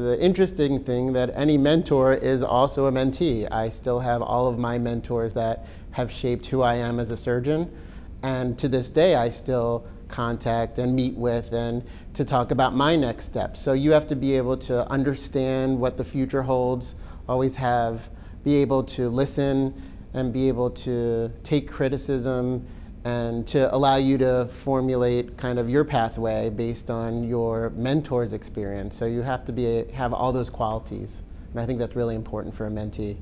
The interesting thing that any mentor is also a mentee. I still have all of my mentors that have shaped who I am as a surgeon. And to this day, I still contact and meet with and to talk about my next steps. So you have to be able to understand what the future holds, always have, be able to listen and be able to take criticism and to allow you to formulate kind of your pathway based on your mentor's experience. So you have to be have all those qualities, and I think that's really important for a mentee.